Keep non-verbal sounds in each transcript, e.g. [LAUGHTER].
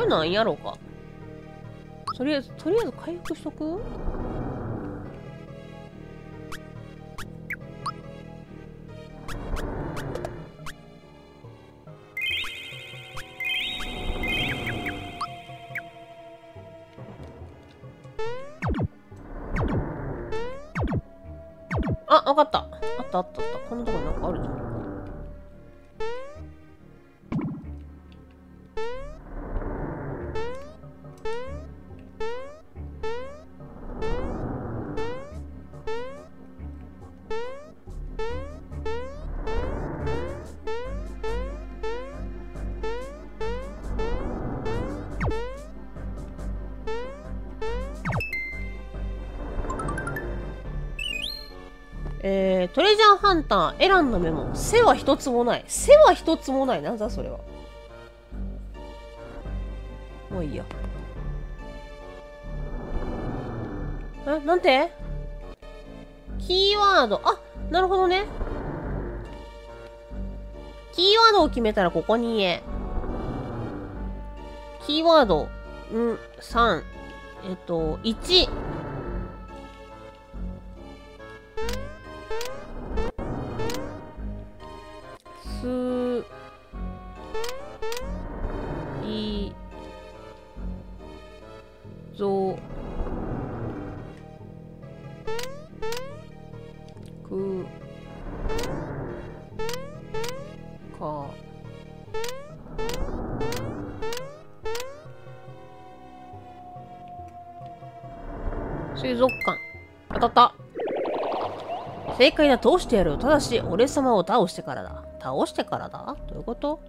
これなんやろうか。とりあえず、とりあえず回復しとく？トレジャーハンター、エランのメモ。背は一つもない。背は一つもない。なんだそれは。もういいや。え、なんて？キーワード。あ、なるほどね。キーワードを決めたらここに言え。キーワード、ん、3、えっと、1。ぞくか。水族館。当たった。正解だ。通してやる。ただし俺様を倒してからだ。倒してからだ。どういうこと？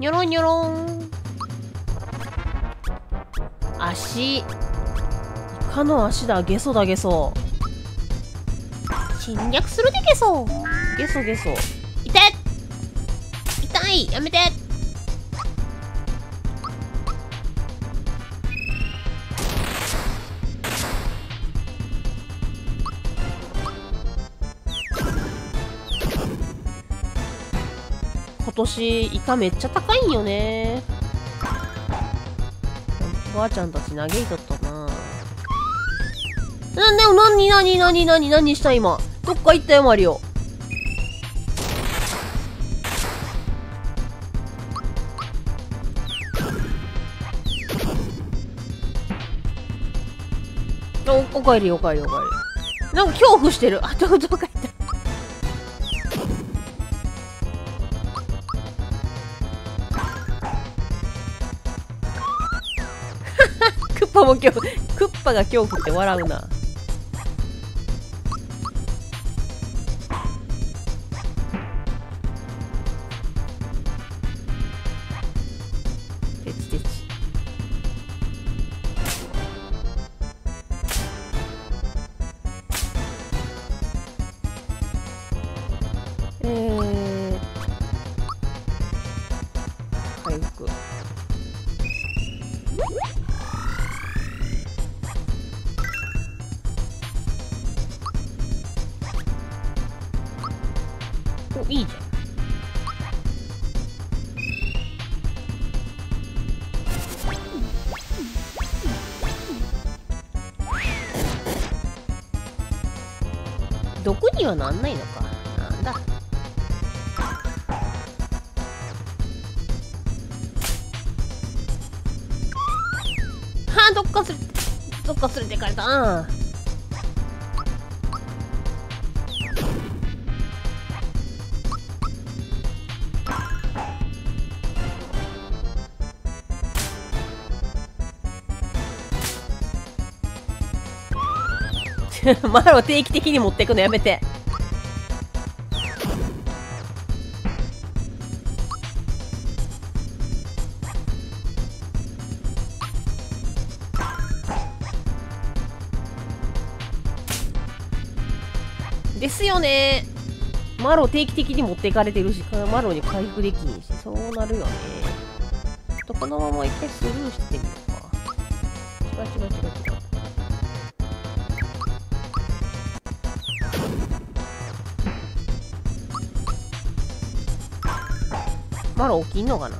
ニョロニョロン。足。イカの足だ。ゲソだゲソ。侵略するでゲソ。ゲソゲソ。痛て痛い。やめて年イカめっちゃ高いんよね。おばあちゃんたち嘆いとったな。な、な、なになになになになにした今？どっか行ったよマリオ。お、おかえりおかえりおかえり。なんか恐怖してる。あ、ど、どっかッパも今日クッパが恐怖って笑うな。いいじゃん。毒にはなんないのか。なんだ。はあどっかすれどっか連れてかれた。な [LAUGHS] マロ定期的に持ってくのやめて。ですよね。マロ定期的に持っていかれてるしマロに回復できんし。そうなるよね。ちょっとこのまま一回スルーしてみようか。違う違う違う違う。マロ起きんのかな？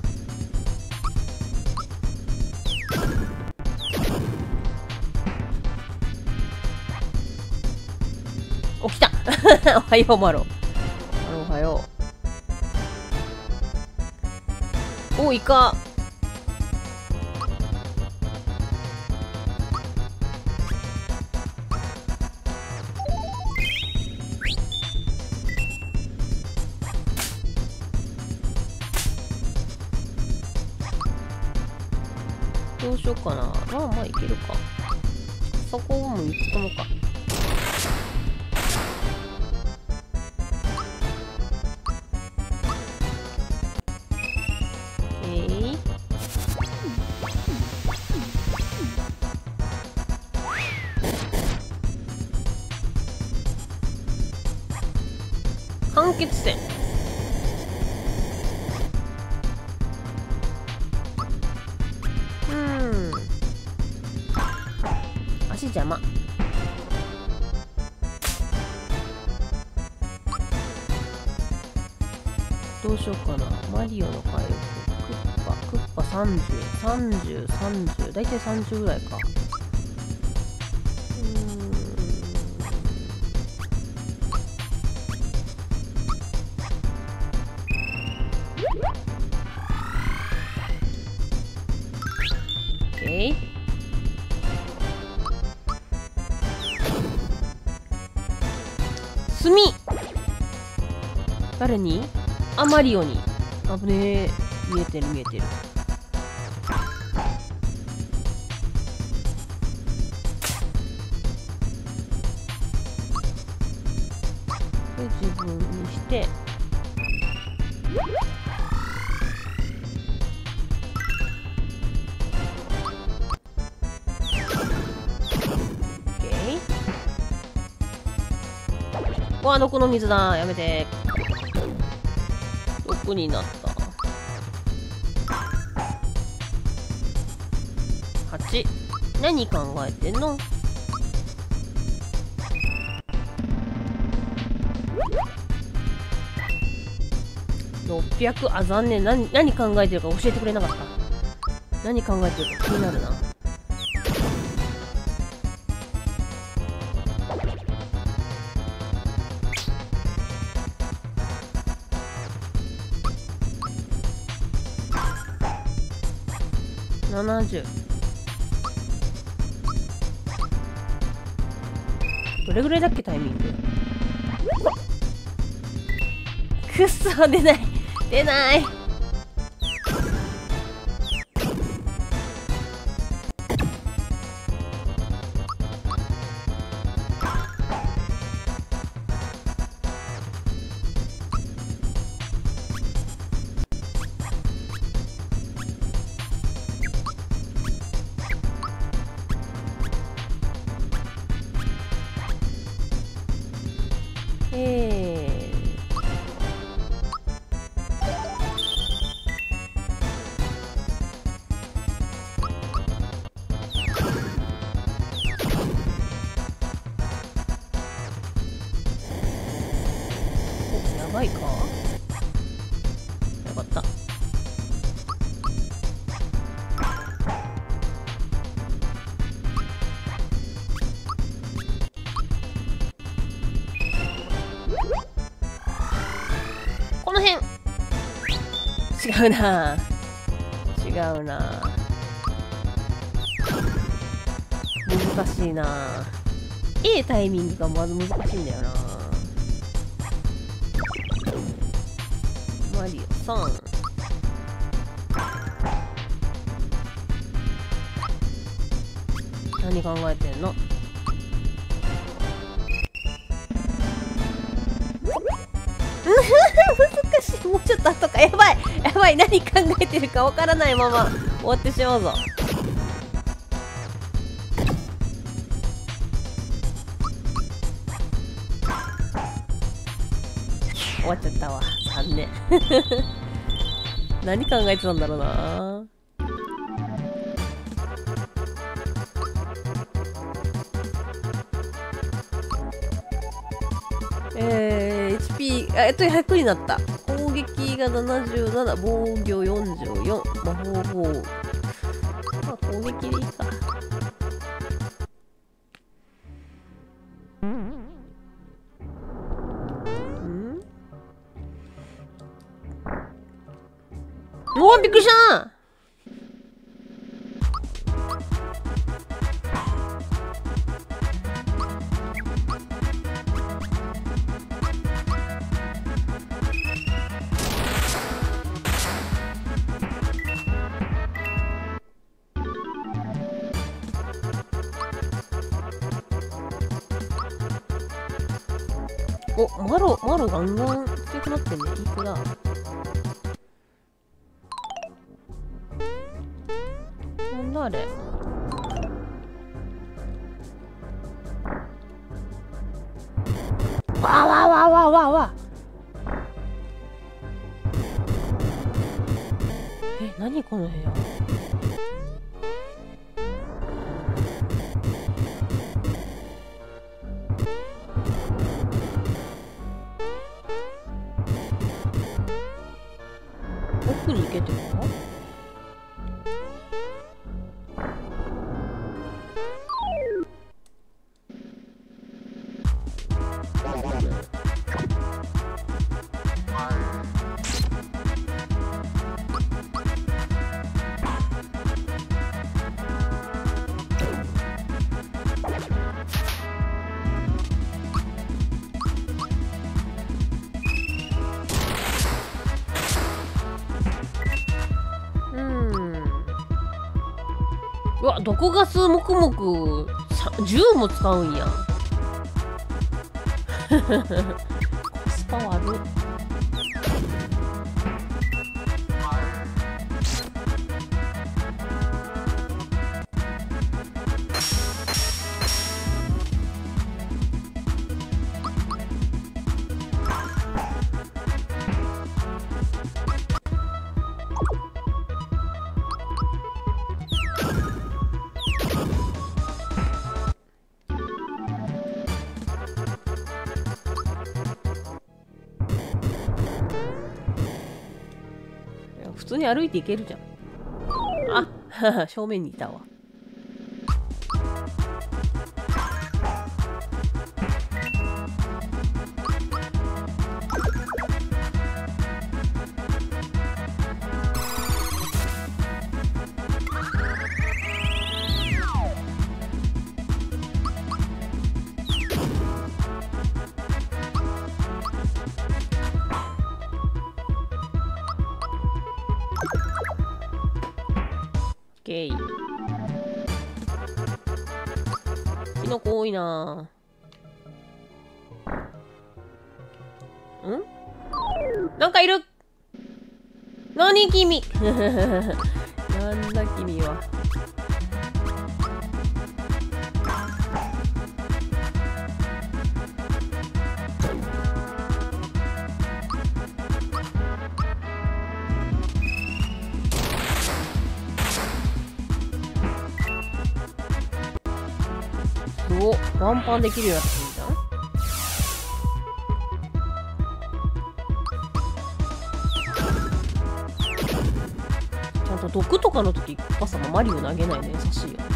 起きた。[LAUGHS] おはようマロマロ。おはよう。おイカしようかな。まあまあいけるか。そこも見つかもうか。えい。間邪魔。どうしようかな。マリオの回復クッパ。クッパ303030だいたい30ぐらいか。誰にあマリオに。危ねえ。見えてる見えてる。で自分にして。オッケー。うわ毒の水だ。やめて。毒になった。8何考えてんの？600あ残念何何考えてるか教えてくれなかった？何考えてるか気になるな。70どれぐらいだっけタイミング？くっそ出ない。出ない。えの辺。違うな。違うな。難しいな。A タイミングがまず難しいんだよな。マリオさん。何考えてんの？[LAUGHS] もうちょっと後かやばい [LAUGHS] やばい何考えてるかわからないまま終わってしまうぞ。終わっちゃったわ。残念。[LAUGHS] 何考えてたんだろうな。えー、HP あえっと100になった。攻撃撃が77防御44魔法防具まあ攻撃でいいか。ん？おおびっくりした！お、マロ、マロガンガン強くなってんね。いい子毒ガスもくもく10も使うんや。んに歩いていけるじゃん。あ [LAUGHS] 正面にいたわ。な。うん？なんかいる。何君？[LAUGHS] なんだ君は。ワンパンできるようになってるじゃんちゃんと毒とかの時パサもマリオ投げないで優しいよね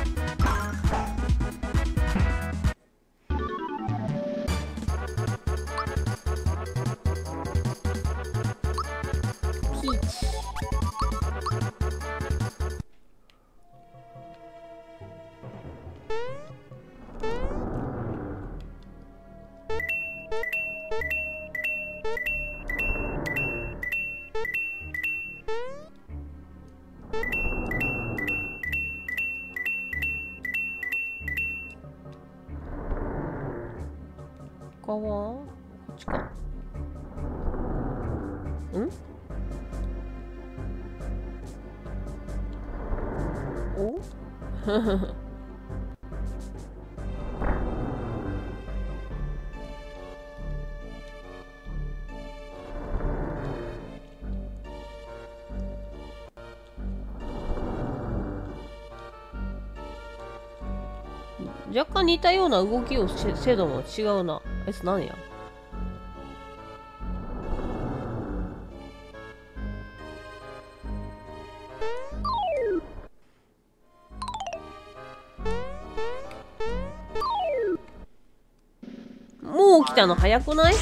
他はこっちか。ん？お？若干似たような動きをせてども違うな。あいつ何や？もう起きたの早くない？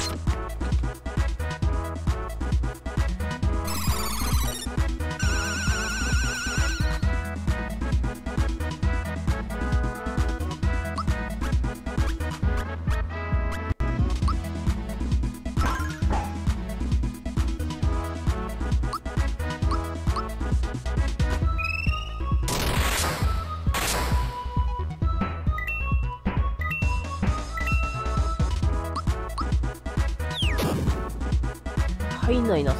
入んな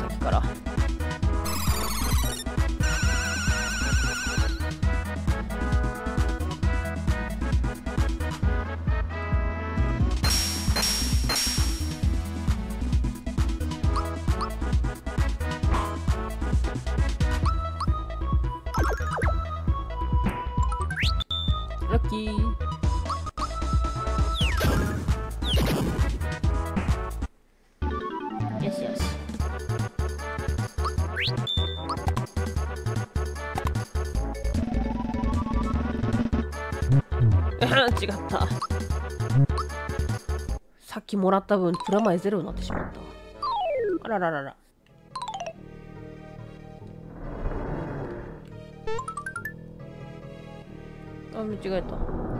違った。さっきもらった分プラマイゼロになってしまった。あらららら。あ間違えた。